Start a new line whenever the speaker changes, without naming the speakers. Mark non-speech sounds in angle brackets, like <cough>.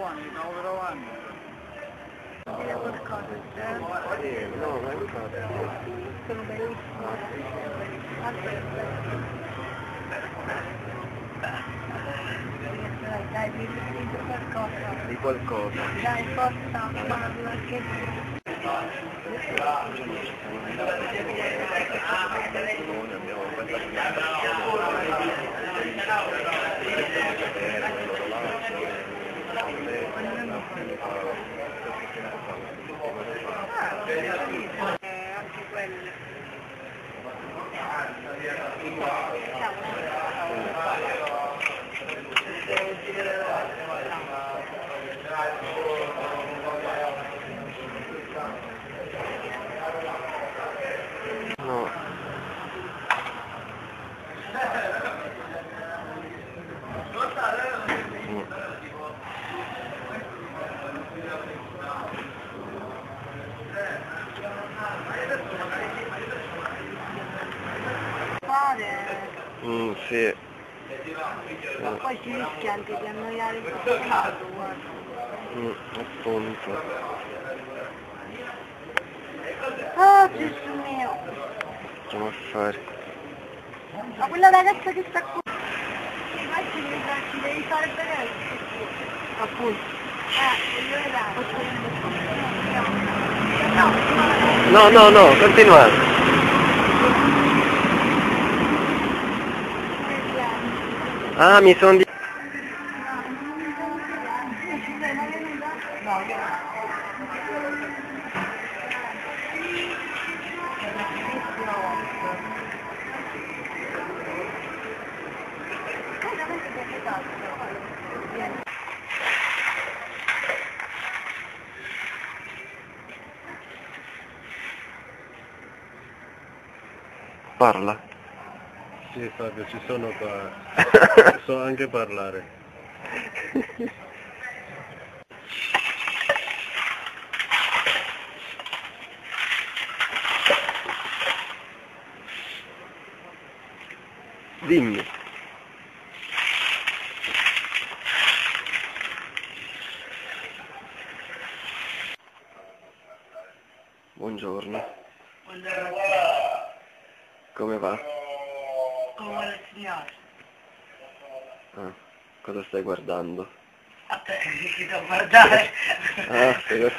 avanti, stavo avanti.
Dire qualcosa?
Sì, no, ma infatti.
Sono bellissime. Aspetta. Dai, dai, di, di qualcosa.
Di qualcosa.
Dai, forza, parla che...
Abbiamo
Eh, anche quelle. Fare...
Mm, sì.
Ma poi si rischia anche di annoiare il passato, guarda.
Mm, appunto.
Oh Gesù mio!
Andiamo a fare.
Ma quella ragazza che sta. Ma ci devi, fare vedere. Appunto. Eh. No,
No, no, no, continuate. Ah, mi sono di... Parla.
Sì Fabio, ci sono qua. <laughs> so anche parlare.
Dimmi. Buongiorno. Come va?
Il signore.
Ah, cosa stai guardando?
A te, chi devo guardare?
Ah, sì.